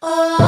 Oh.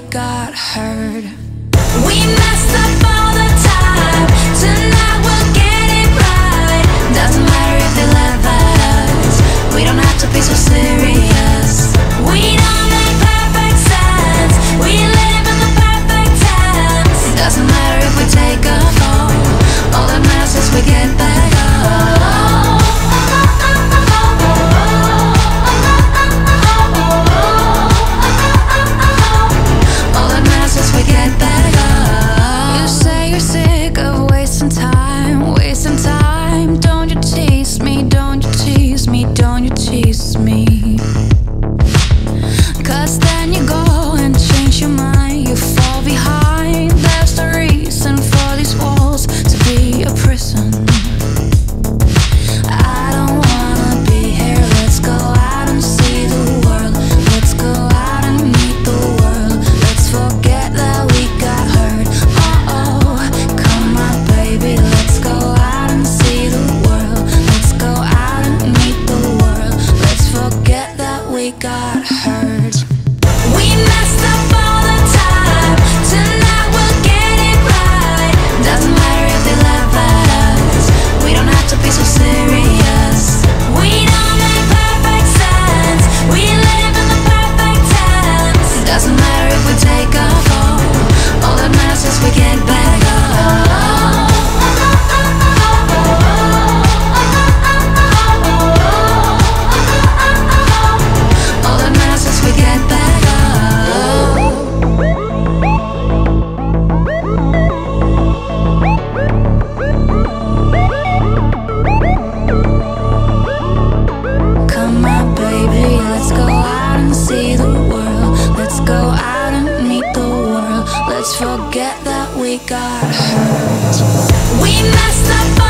got hurt. We Let's forget that we got hurt. We messed up